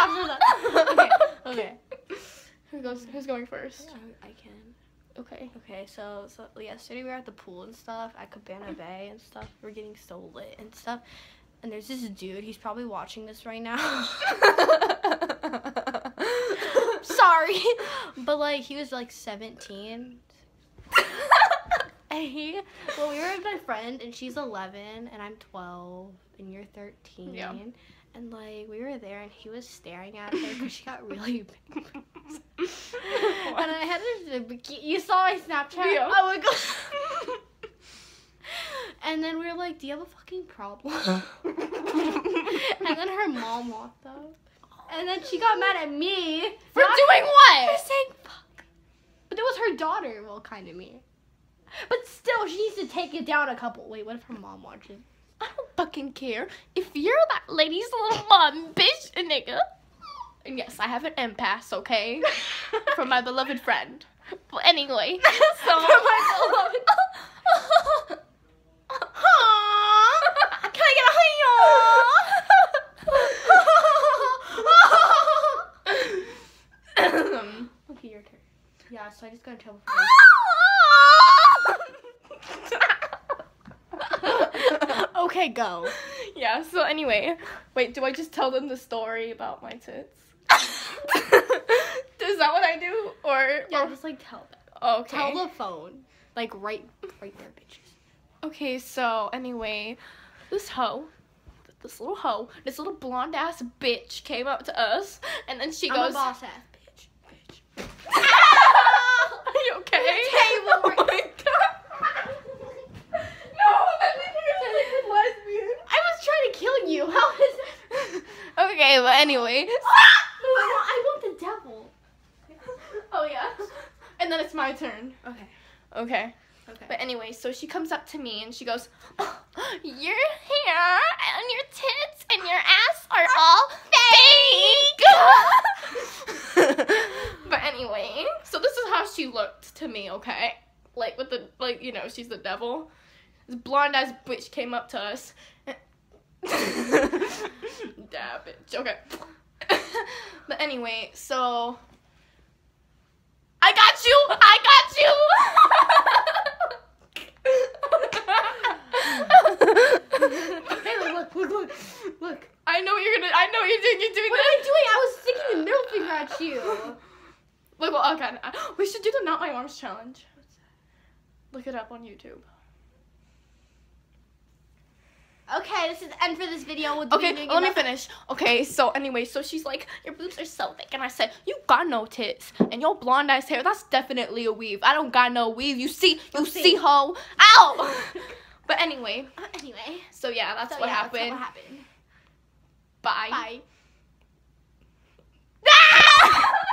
after that. Okay. Okay. Who goes? Who's going first? I can. Okay. Okay, so, so yesterday we were at the pool and stuff at Cabana mm. Bay and stuff. We are getting so lit and stuff. And there's this dude, he's probably watching this right now. Sorry. But like he was like 17 and well, we were with my friend, and she's 11, and I'm 12, and you're 13. Yeah. And like we were there, and he was staring at her because she got really big. boobs. and I had this bikini. You saw my Snapchat? Yeah. Oh my god. and then we were like, "Do you have a fucking problem?" and then her mom walked up, and then she got mad at me For not- doing for what? saying fuck. But it was her daughter. Well, kind of me. But still, she needs to take it down a couple. Wait, what if her mom watches? I don't fucking care. If you're that lady's little mom, bitch, nigga. And yes, I have an impasse, okay? From my beloved friend. But anyway, so. From my beloved- Can I get a okay, your turn. Yeah, so I just got in trouble for Okay, go. Yeah, so anyway, wait, do I just tell them the story about my tits? Is that what I do? Or, Yeah, or just like tell them. okay. Tell the phone. Like right right there, bitches. Okay, so anyway, this hoe, this little hoe, this little blonde ass bitch came up to us, and then she I'm goes, boss ass bitch. Bitch. "Are you okay?" table oh right- my god! no, that made me sound like a lesbian. I was trying to kill you. How is Okay, but anyway. I want, I want the devil. oh yeah. And then it's my turn. Okay. Okay. Okay. But anyway, so she comes up to me and she goes, "Oh, Your hair and your tits and your ass are all fake. but anyway, so this is how she looked to me, okay? Like with the like, you know, she's the devil. This blonde ass bitch came up to us. yeah, bitch. Okay. but anyway, so I got you. I got you. Hey, look, look, look, look. I know what you're gonna. I know what you're doing. You're doing What am I doing? I was sticking the middle finger at you. Look, well, okay. We should do the not my arms challenge. Look it up on YouTube. Okay, this is the end for this video. We'll Okay, let me finish. Okay, so anyway, so she's like, your boobs are so thick, and I said, you got no tits, and your blonde ass hair, that's definitely a weave. I don't got no weave. You see, you see, see. hoe. Ow. but anyway, Uh, anyway, so yeah, that's so what yeah, happened. That's what happened. Bye. Bye.